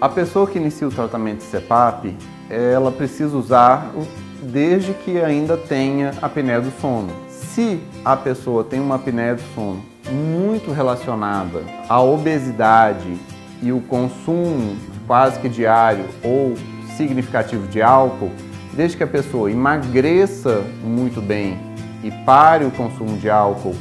A pessoa que inicia o tratamento de CEPAP, ela precisa usar desde que ainda tenha apneia do sono. Se a pessoa tem uma apneia do sono muito relacionada à obesidade e o consumo quase que diário ou significativo de álcool, desde que a pessoa emagreça muito bem e pare o consumo de álcool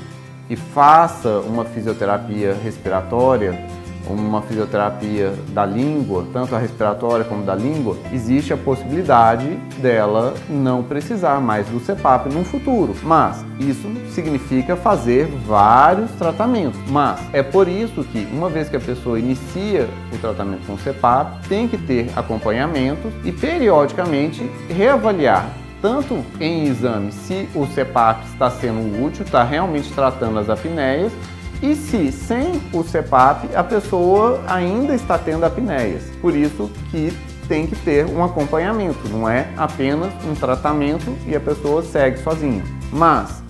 e faça uma fisioterapia respiratória, uma fisioterapia da língua, tanto a respiratória como da língua, existe a possibilidade dela não precisar mais do CEPAP no futuro. Mas isso significa fazer vários tratamentos. Mas é por isso que, uma vez que a pessoa inicia o tratamento com CEPAP, tem que ter acompanhamento e periodicamente reavaliar tanto em exame se o CEPAP está sendo útil, está realmente tratando as apneias, e se sem o CEPAP a pessoa ainda está tendo apneias. Por isso que tem que ter um acompanhamento, não é apenas um tratamento e a pessoa segue sozinha. Mas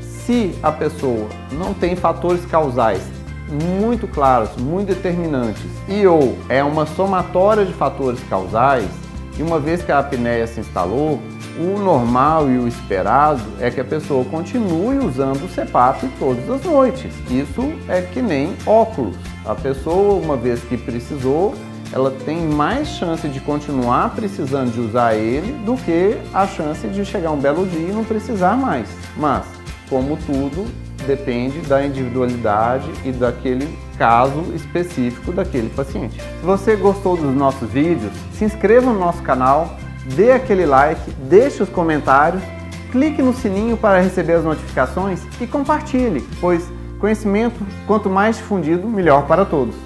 se a pessoa não tem fatores causais muito claros, muito determinantes e ou é uma somatória de fatores causais, e uma vez que a apneia se instalou, o normal e o esperado é que a pessoa continue usando o CEPAP todas as noites. Isso é que nem óculos. A pessoa, uma vez que precisou, ela tem mais chance de continuar precisando de usar ele do que a chance de chegar um belo dia e não precisar mais. Mas, como tudo, depende da individualidade e daquele caso específico daquele paciente. Se você gostou dos nossos vídeos, se inscreva no nosso canal dê aquele like, deixe os comentários, clique no sininho para receber as notificações e compartilhe, pois conhecimento, quanto mais difundido, melhor para todos.